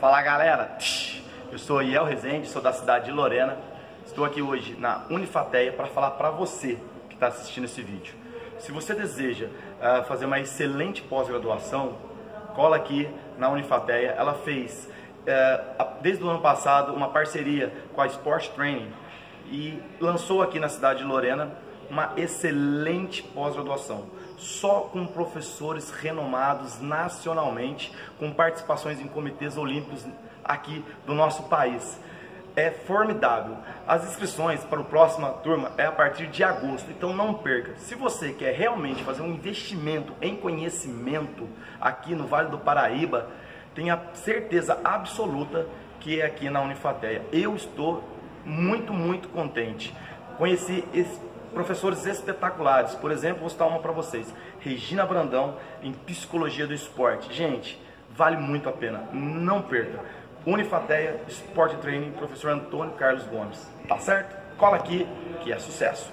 Fala galera, eu sou Iel Rezende, sou da cidade de Lorena. Estou aqui hoje na Unifateia para falar para você que está assistindo esse vídeo. Se você deseja uh, fazer uma excelente pós-graduação, cola aqui na Unifateia. Ela fez, uh, desde o ano passado, uma parceria com a Sport Training e lançou aqui na cidade de Lorena uma excelente pós-graduação, só com professores renomados nacionalmente, com participações em comitês olímpicos aqui do nosso país. É formidável. As inscrições para a próxima turma é a partir de agosto, então não perca. Se você quer realmente fazer um investimento em conhecimento aqui no Vale do Paraíba, tenha certeza absoluta que é aqui na Unifateia. Eu estou muito, muito contente. Conheci esse professores espetaculares. Por exemplo, vou citar uma para vocês: Regina Brandão, em Psicologia do Esporte. Gente, vale muito a pena, não perca. Unifateia Sport Training, professor Antônio Carlos Gomes. Tá certo? Cola aqui que é sucesso.